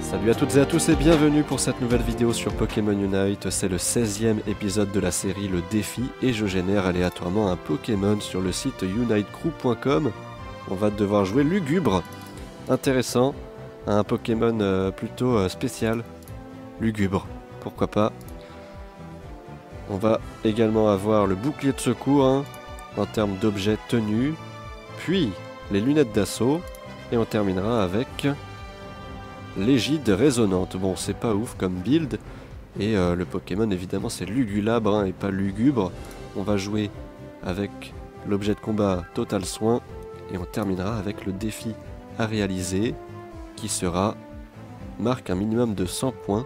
Salut à toutes et à tous et bienvenue pour cette nouvelle vidéo sur Pokémon Unite. C'est le 16e épisode de la série Le Défi et je génère aléatoirement un Pokémon sur le site unitecrew.com. On va devoir jouer Lugubre. Intéressant. Un Pokémon euh, plutôt euh, spécial. Lugubre. Pourquoi pas. On va également avoir le bouclier de secours hein, en termes d'objets tenus. Puis les lunettes d'assaut. Et on terminera avec l'égide résonante. Bon, c'est pas ouf comme build. Et euh, le Pokémon, évidemment, c'est Lugulabre hein, et pas Lugubre. On va jouer avec l'objet de combat Total Soin. Et on terminera avec le défi à réaliser qui sera marque un minimum de 100 points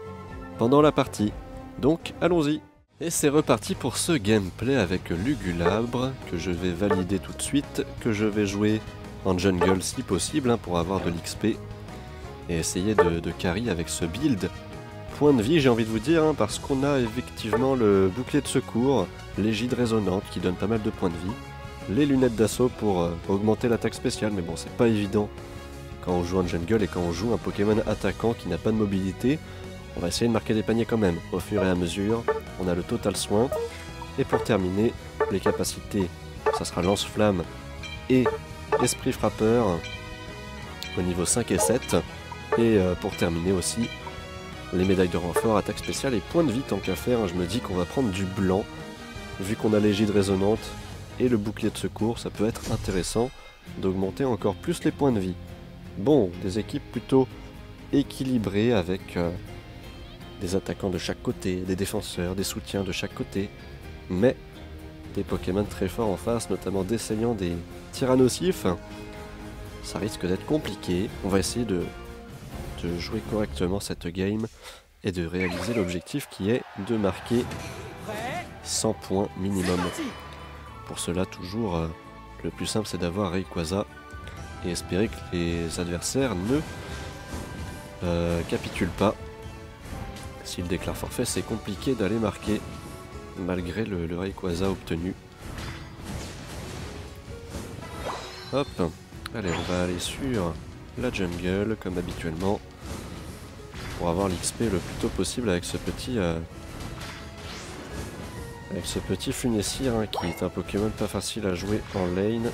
pendant la partie. Donc, allons-y et c'est reparti pour ce gameplay avec Lugulabre, que je vais valider tout de suite, que je vais jouer en jungle si possible, hein, pour avoir de l'XP et essayer de, carry avec ce build. Point de vie, j'ai envie de vous dire, hein, parce qu'on a effectivement le bouclier de secours, l'égide résonante qui donne pas mal de points de vie, les lunettes d'assaut pour euh, augmenter l'attaque spéciale, mais bon, c'est pas évident quand on joue en jungle et quand on joue un Pokémon attaquant qui n'a pas de mobilité. On va essayer de marquer des paniers quand même, au fur et à mesure. On a le total soin. Et pour terminer, les capacités, ça sera lance-flamme et esprit frappeur au niveau 5 et 7. Et euh, pour terminer aussi, les médailles de renfort, attaque spéciale et points de vie tant qu'à faire. Je me dis qu'on va prendre du blanc, vu qu'on a l'égide résonante et le bouclier de secours, ça peut être intéressant d'augmenter encore plus les points de vie. Bon, des équipes plutôt équilibrées avec euh, des attaquants de chaque côté, des défenseurs, des soutiens de chaque côté, mais des Pokémon très forts en face, notamment d'essayant des tyrannosifs. Ça risque d'être compliqué. On va essayer de jouer correctement cette game et de réaliser l'objectif qui est de marquer 100 points minimum. Pour cela, toujours, euh, le plus simple c'est d'avoir Rayquaza et espérer que les adversaires ne euh, capitulent pas. S'ils déclarent forfait, c'est compliqué d'aller marquer malgré le, le Rayquaza obtenu. Hop, allez, on va aller sur la jungle comme habituellement pour avoir l'XP le plus tôt possible avec ce petit euh, avec ce petit Funessir hein, qui est un Pokémon pas facile à jouer en lane.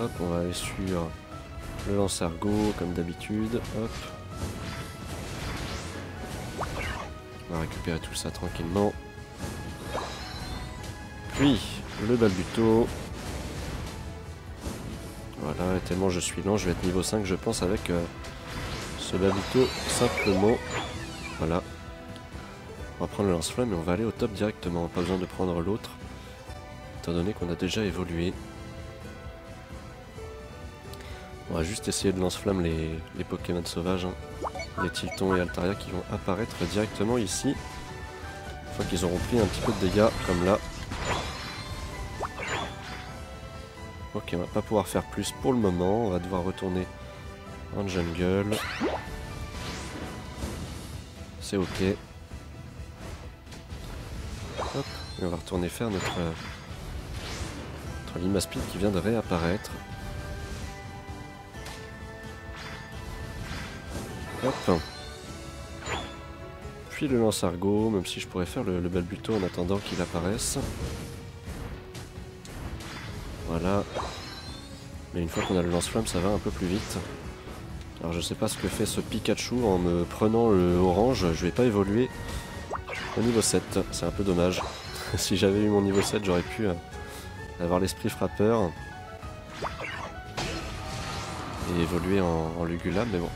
Hop, on va aller sur le lance-argot comme d'habitude. Hop. On va récupérer tout ça tranquillement. Puis le Balbuto. Voilà, tellement je suis lent, je vais être niveau 5 je pense avec euh, ce Babito simplement. Voilà. On va prendre le lance-flamme et on va aller au top directement, pas besoin de prendre l'autre. Étant donné qu'on a déjà évolué. On va juste essayer de lance-flamme les, Pokémon sauvages. Hein. Les Tilton et Altaria qui vont apparaître directement ici. Une fois qu'ils auront pris un petit peu de dégâts, comme là. Ok, on va pas pouvoir faire plus pour le moment. On va devoir retourner en jungle. C'est ok. Hop, et on va retourner faire notre, notre Limaspin qui vient de réapparaître. Puis le lance-argot, même si je pourrais faire le, le balbuto en attendant qu'il apparaisse. Voilà. Mais une fois qu'on a le lance-flamme, ça va un peu plus vite. Alors je sais pas ce que fait ce Pikachu en me prenant le orange. Je vais pas évoluer au niveau 7. C'est un peu dommage. si j'avais eu mon niveau 7, j'aurais pu euh, avoir l'esprit frappeur. Et évoluer en, en Lugula. Mais bon,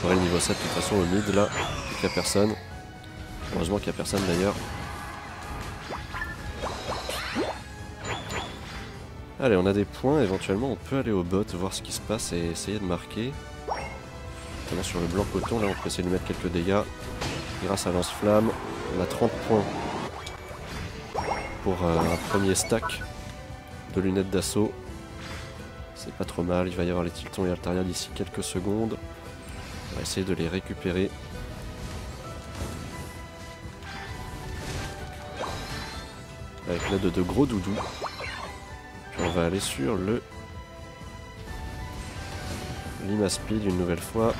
j'aurai le niveau 7 de toute façon au mid là. Il n'y a personne. Heureusement qu'il n'y a personne d'ailleurs. Allez, on a des points, éventuellement on peut aller au bot, voir ce qui se passe et essayer de marquer. Notamment sur le blanc coton, là on peut essayer de mettre quelques dégâts. Grâce à lance-flamme, on a 30 points pour euh, un premier stack de lunettes d'assaut. C'est pas trop mal, il va y avoir les Tiltons et Altaria d'ici quelques secondes. On va essayer de les récupérer. Avec l'aide de gros doudous. Puis on va aller sur le Lima Speed une nouvelle fois.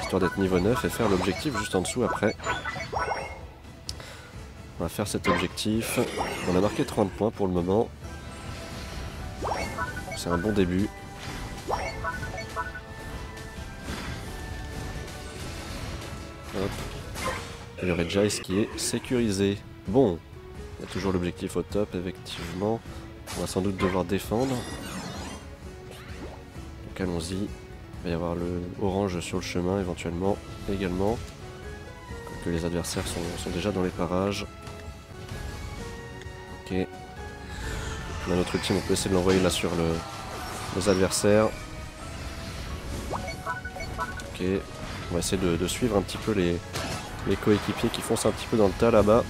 Histoire d'être niveau 9 et faire l'objectif juste en dessous après. On va faire cet objectif. On a marqué 30 points pour le moment. C'est un bon début. Hop. Et le Regice qui est sécurisé. Bon, il y a toujours l'objectif au top, effectivement. On va sans doute devoir défendre. Donc allons-y. Il va y avoir le orange sur le chemin éventuellement également. Que les adversaires sont, déjà dans les parages. Ok. On a notre ultime, on peut essayer de l'envoyer là sur les adversaires. Ok. On va essayer de, suivre un petit peu les, coéquipiers qui foncent un petit peu dans le tas là-bas.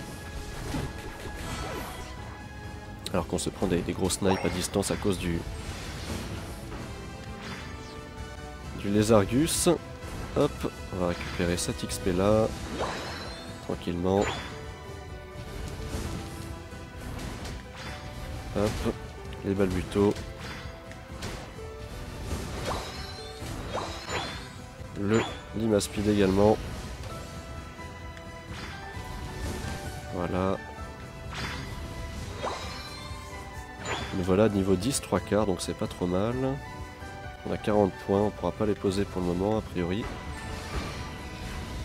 Alors qu'on se prend des, gros snipes à distance à cause du... Du lézargus. Hop, on va récupérer cette XP là. Tranquillement. Hop, les balbutos. Le Lima Speed également. Voilà. Nous voilà niveau 10, 3 quarts, donc c'est pas trop mal. On a 40 points, on pourra pas les poser pour le moment, a priori.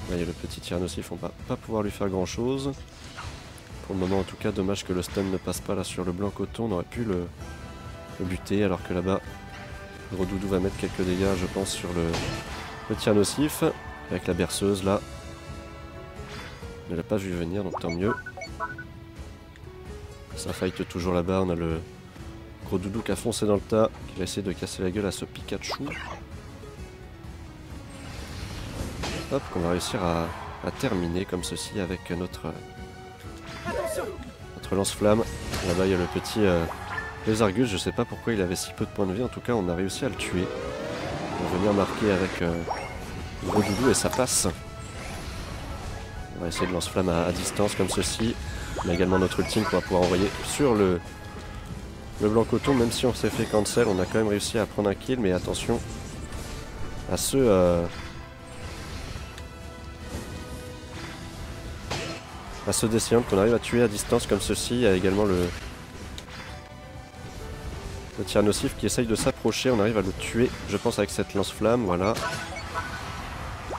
Là, il y a le petit Tyrannosif, on va pas pouvoir lui faire grand chose. Pour le moment, en tout cas, dommage que le stun ne passe pas là sur le blanc coton. On aurait pu le, buter, alors que là-bas, Gros va mettre quelques dégâts, je pense, sur le, le Tyrannosif. Avec la berceuse, là. ne l'a pas vu venir, donc tant mieux. Ça fight toujours là-bas, on a le, Gros doudou qui a foncé dans le tas, qui va essayer de casser la gueule à ce Pikachu. Hop, qu'on va réussir à, terminer comme ceci avec notre, notre lance-flamme. Là-bas, il y a le petit euh, Lézargus, je sais pas pourquoi il avait si peu de points de vie, en tout cas, on a réussi à le tuer. On va venir marquer avec euh, Gros et ça passe. On va essayer de lance-flamme à, à, distance comme ceci. On a également notre ultime qu'on va pouvoir envoyer sur le, le blanc coton, même si on s'est fait cancel, on a quand même réussi à prendre un kill, mais attention à ce... Euh, à ce Déciant qu'on arrive à tuer à distance comme ceci. Il y a également le... Le tir nocif qui essaye de s'approcher. On arrive à le tuer, je pense, avec cette lance-flamme. Voilà.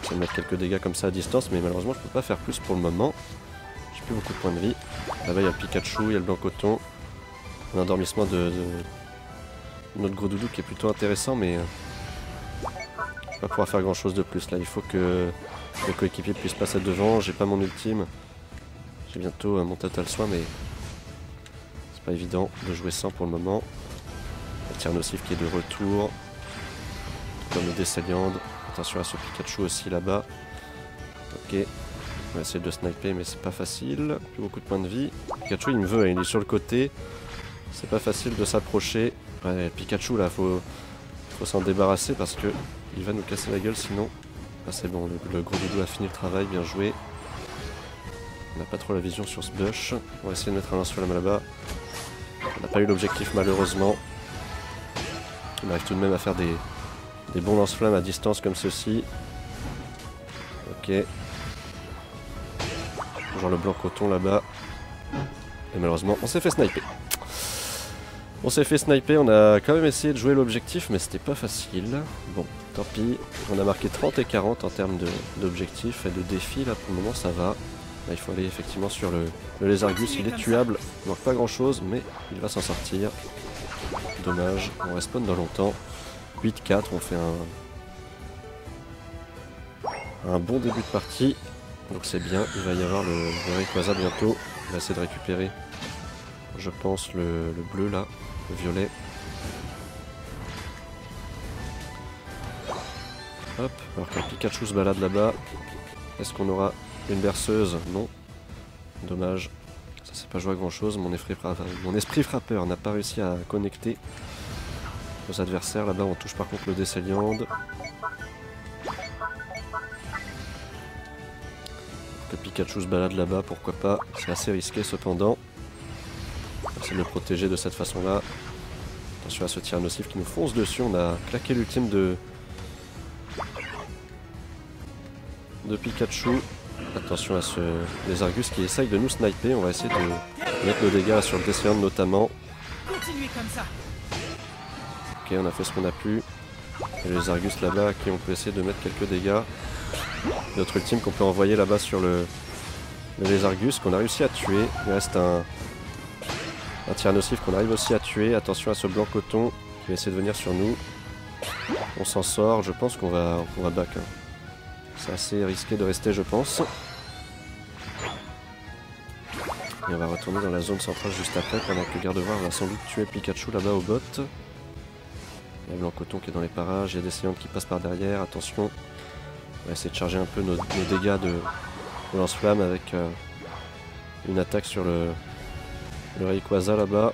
Je vais mettre quelques dégâts comme ça à distance, mais malheureusement, je peux pas faire plus pour le moment. J'ai plus beaucoup de points de vie. Là-bas, il y a Pikachu, il y a le blanc coton un endormissement de, notre gros doudou qui est plutôt intéressant, mais euh, je vais pas pouvoir faire grand chose de plus là. Il faut que le coéquipier puisse passer devant. J'ai pas mon ultime. J'ai bientôt mon total soin, mais c'est pas évident de jouer sans pour le moment. Le tir nocif qui est de retour. Comme le Desceliande. Attention à ce Pikachu aussi là-bas. Ok. On va essayer de sniper, mais c'est pas facile. Plus beaucoup de points de vie. Pikachu, il me veut, il est sur le côté. C'est pas facile de s'approcher. Ouais, Pikachu là, faut, faut s'en débarrasser parce que il va nous casser la gueule sinon. Ah c'est bon, le, gros doudou a fini le travail, bien joué. On n'a pas trop la vision sur ce bush. On va essayer de mettre un lance-flamme là-bas. On n'a pas eu l'objectif malheureusement. On arrive tout de même à faire des, des bons lance-flammes à distance comme ceci. Ok. Genre le blanc coton là-bas. Et malheureusement, on s'est fait sniper. On s'est fait sniper, on a quand même essayé de jouer l'objectif, mais c'était pas facile. Bon, tant pis. On a marqué 30 et 40 en termes d'objectifs et de défis. Là, pour le moment, ça va. Là, il faut aller effectivement sur le, le lézargus. Il est tuable. Il manque pas grand chose, mais il va s'en sortir. Dommage. On respawn dans longtemps. 8-4, on fait un, bon début de partie. Donc c'est bien. Il va y avoir le, le Rayquaza bientôt. On va essayer de récupérer, je pense, le bleu là violet. Hop, alors qu'un Pikachu se balade là-bas. Est-ce qu'on aura une berceuse? Non. Dommage. Ça c'est pas joué à grand chose. Mon esprit frappeur n'a pas réussi à connecter aux adversaires. Là-bas on touche par contre le Décéliande. Que Pikachu se balade là-bas, pourquoi pas. C'est assez risqué cependant. essayer de le protéger de cette façon-là. Attention à ce tir nocif qui nous fonce dessus. On a claqué l'ultime de... de Pikachu. Attention à ce... les Argus qui essayent de nous sniper. On va essayer de mettre nos dégâts sur le Defiant notamment. Ok, on a fait ce qu'on a pu. Et les Argus là-bas qui on peut essayer de mettre quelques dégâts. Notre ultime qu'on peut envoyer là-bas sur le, les Argus qu'on a réussi à tuer. Il reste un, un tir nocif qu'on arrive aussi à tuer. Attention à ce blanc coton qui va essayer de venir sur nous. On s'en sort, je pense qu'on va, on va back. Hein. C'est assez risqué de rester je pense. Et on va retourner dans la zone centrale juste après pendant que Gardevoir va sans doute tuer Pikachu là-bas au bot. Il y a Blanc Coton qui est dans les parages, il y a des séantes qui passent par derrière, attention. On va essayer de charger un peu nos, dégâts de, lance-flamme avec euh, une attaque sur le, le Rayquaza là-bas.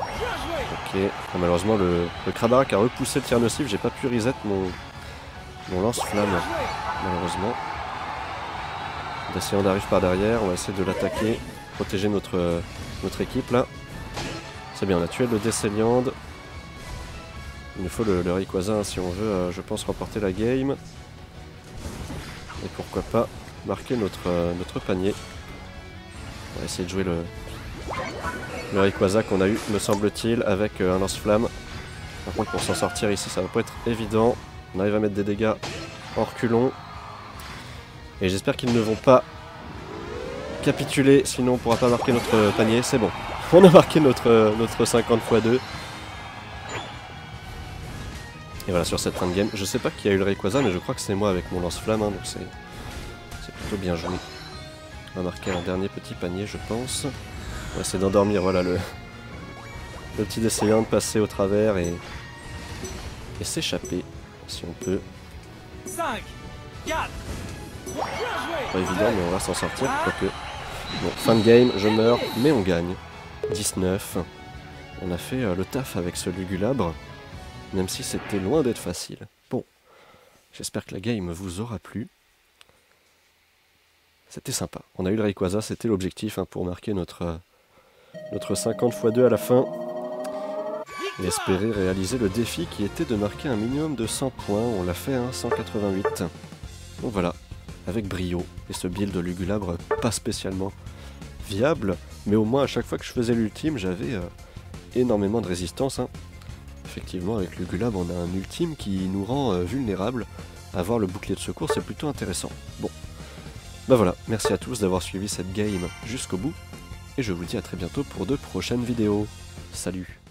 Ok, ah, malheureusement le, le Krabarak a repoussé le tir nocif, j'ai pas pu reset mon, lance-flamme, malheureusement. Desséand arrive par derrière, on va essayer de l'attaquer, protéger notre, notre équipe là. C'est bien, on a tué le Desséliand. Il nous faut le, le Rayquaza si on veut, euh, je pense, remporter la game. Et pourquoi pas marquer notre, euh, notre panier. On va essayer de jouer le, le Rayquaza qu'on a eu, me semble-t-il, avec euh, un lance-flamme. Par contre, pour s'en sortir ici, ça va pas être évident. On arrive à mettre des dégâts en reculons. Et j'espère qu'ils ne vont pas capituler, sinon on pourra pas marquer notre panier. C'est bon. On a marqué notre, notre 50 x 2. Et voilà sur cette fin de game. Je sais pas qui a eu le Rayquaza, mais je crois que c'est moi avec mon lance-flamme, hein, donc c'est plutôt bien joué. On va marquer un dernier petit panier, je pense. On va essayer d'endormir, voilà, le, le petit essayant de passer au travers et, et s'échapper, si on peut. 5, 4, Pas évident, mais on va s'en sortir. Bon, fin de game, je meurs, mais on gagne. 19. On a fait euh, le taf avec ce Lugulabre même si c'était loin d'être facile. Bon, j'espère que la game vous aura plu. C'était sympa. On a eu le Rayquaza, c'était l'objectif hein, pour marquer notre, euh, notre 50 x 2 à la fin. Et espérer réaliser le défi qui était de marquer un minimum de 100 points. On l'a fait, hein, 188. Donc voilà, avec brio. Et ce build Lugulabre, pas spécialement viable, mais au moins à chaque fois que je faisais l'ultime, j'avais euh, énormément de résistance. Hein effectivement, avec le Gulab, on a un ultime qui nous rend euh, vulnérables. Avoir le bouclier de secours, c'est plutôt intéressant. Bon, bah voilà, merci à tous d'avoir suivi cette game jusqu'au bout, et je vous dis à très bientôt pour de prochaines vidéos. Salut